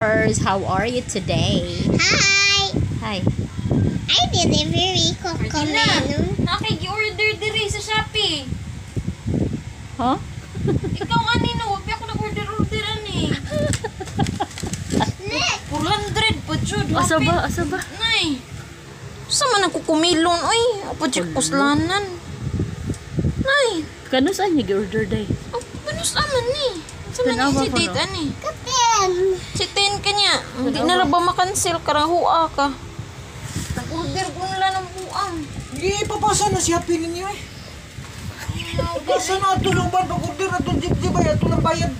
First, How are you today? Hi! Hi. I delivery cocomelon. Nakiki-order diri sa Shopee. Huh? Ikaw anino, wag ako nag-order-order ani. 400 pa jud. Asa ba? Asa ba? Nay. Sa man ako kumilon oy, apa jud puslanan. Nay, Kano saan niya gi-order day? oh, ano sa man ni? Sa man si ko, date ani. Kapten! Si Ten kanya, hindi na ba makancel karang hua ka. Nag-order ko nila ng buang. Hindi, papasa na siya ninyo eh. Papasa na ito lang ba? Pag-order na ito, jib-jib ay ito lang bayad.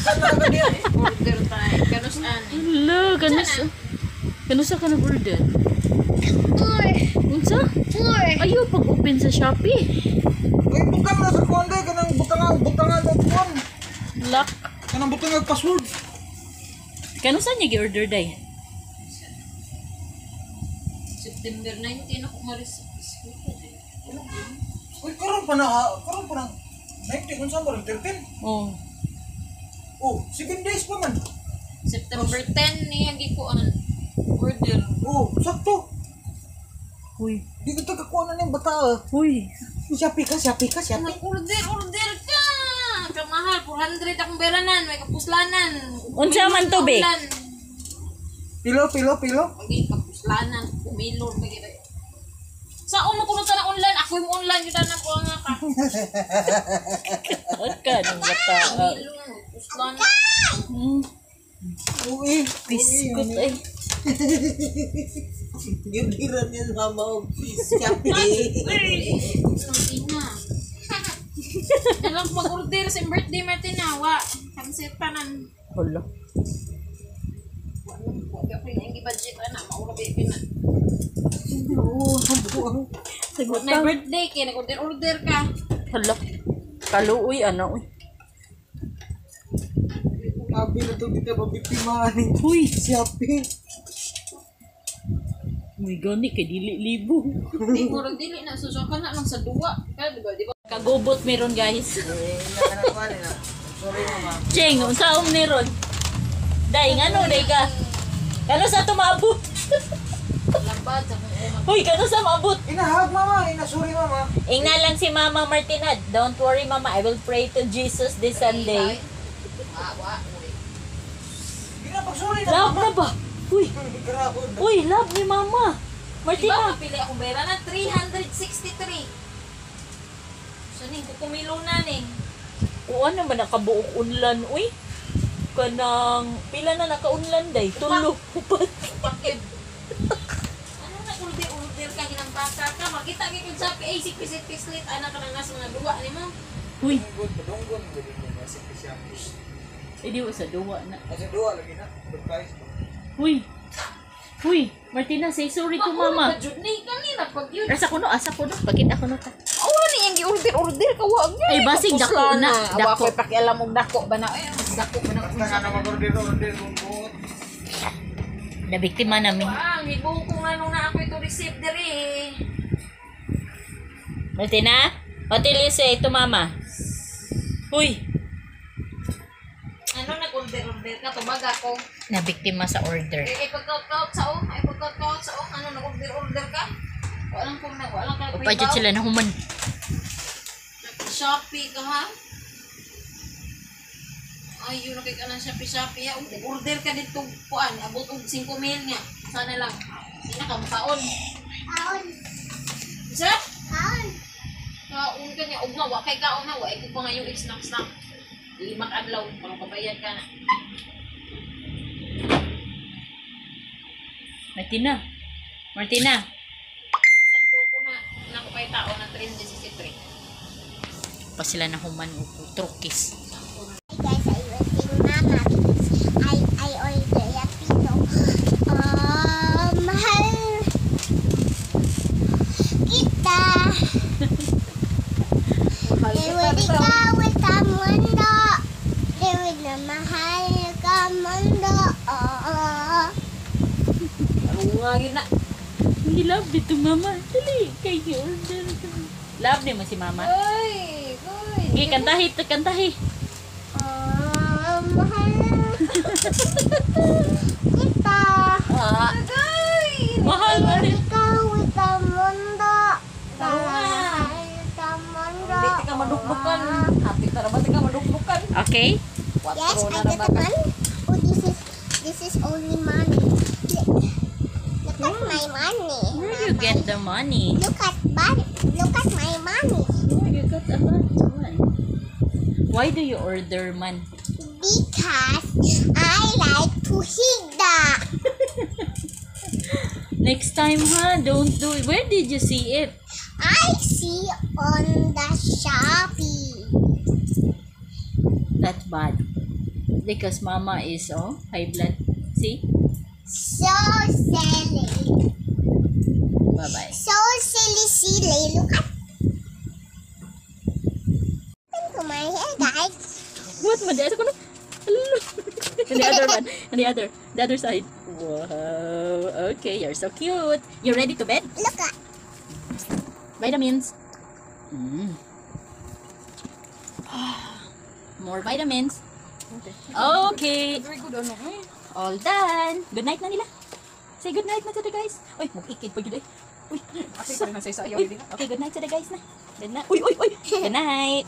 Saan na agad yan? Order tayo, kanus ani. Hello. Kano sa ka nag-order? Four! Unsa? Four! Ayo, pag-open sa Shopee. Ay, butang na sa konde, kanang butangan, butangan ng kuwan. Lock. Kanang butangan password. Kano saan niya gi-order day? September 19 ako ma-receive. Uy, karoon pa na ha, karoon pa na. 90 kung saan ba rin, 13? Oh. Oh, 7 days pa man. September 10 niya gikuan. Order. Oh, sakto. Huy. Di ko tagakuha na ng bata ah. Huy. Shopee ka, Shopee ka, Shopee. Mag-order, order ka! Kamahal, 400 akong beranan, may kapuslanan. Unsa man to, be? Pilo, pilo, pilo. Pagi kapuslanan, kumilon, pagi Sa uno ko na online, ako yung online, kita na ko nga ka. Ka ng bata. Hmm. Uy, Biskut ay. Gindiran niya sa mama o Shopee. Martina. Alam ko mag-order sa birthday Martina, wa. Kansit pa nan. Hala. Huwag ako yung budget ana, maura ba yun na. Oo. Sagot Na birthday, kaya nag-order-order ka. Hala. Kaluoy, ano, uy. Sabi na to, kita mabiktimahan ni Huy. Shopee. Uy, gani kay dili libo. Di rin dili na, susukan na lang sa duwa. Kaya diba, di ba? Kagubot meron guys. Eh. Cheng, unsa um ni ron? Day, ngano day ka? Kano sa tumabot? Hoy, kano sa maabot? Inahag mama, ina sorry mama. Ingna lang si Mama Martina. Don't worry, Mama. I will pray to Jesus this Sunday. Na Love na ba? Uy, uy, love ni Mama. Martina. mapili akong bera na 363. So, ning kukumilo na ning. O ano man nakabuok unlan, uy. Kanang pila na nakaunlan day. Tulo. Upat. Pakid. Ano na order-order ka ginampasa ka? Makita ka kung sa PA, pisit pislit, anak ka na nga sa mga duwa ni mo. Uy, Dunggon, dunggon. Dili ko na si Shopee. edi wa sa duwa na. Kasi dua lagi na. Surprise. Uy. Uy, Martina, say sorry to Mama. Kanina pag yun. Asa ko no, asa ko no. Pakita ko no ta. Awa gi-order-order ka wag niya. Ay, basig dako na, Awa dako. ko'y pakialam mong dako ba na? Ay, dako ba na? Basta na mag-order-order kung buot. Nabiktima namin. Ang ibong ko nga nung na ako ito receive diri. Martina, what will you say to Mama? Uy, Ano nag-order-order ka? Tumag ako. nabiktima sa order. Eh, ipag-out-out sa o. Ay, ipag-out-out sa o. Ano, nag-order-order ka? Walang kung na, walang ka. Upadyan sila na human. Shopee ka ha? Ay, yun nakik ka ng Shopee Shopee ha. Order ka dito kuan, abot og 5 mil niya. Sana lang. Hindi na ka makaon. Kaon! Isa? Kaon! Kaon ka niya. Og nga, wa kay kaon ha. Wa ko pa nga yung snack snack. Limak adlaw, pang pabayad ka na. Martina. Martina. San po ko na, nakapay tao na 363. Pa sila na human o trukis. Hey guys, I will sing Mama. I, I order a pino. Oh, mahal kita. Dewi ka sa mundo. Dewi na mahal ka mundo. Oh. Nga yun na? Hindi love dito mama. Dali, kay order. Love ni mo si mama. Ay. Gi kantahi, kantahi. Um, ah. Kita. Mahal ba rin? Ikaw, ikaw mundo. Salah, ikaw mundo. Hindi ka madukbukan. Hati ka naman, ka. Okay. Yes, I get the money. Oh, this is, this is only money. Look at hmm. my money. Where you get the money? Look at, look at my money. Where you got a lot of money? Why do you order man? Because I like to hit. Next time, ha? Don't do it. Where did you see it? I see on the Shopee. That's bad. Because mama is, oh, high blood. See? So silly. Bye-bye. So silly, silly. Look at. Open to my hair, guys. What? Madalas ako na. Hello. and the And the other. The other side. Wow. Okay, you're so cute. You ready to bed? Look at. Vitamins. Mm. More vitamins. Okay. Very good ano. eh. All done. Good night na nila. Say good night na to the guys. Uy, mag-ikid pa yun eh. Uy. Kasi ko rin sa iyo. Uy. Okay, good night to the guys na. Good night. Uy, uy, uy. Good night.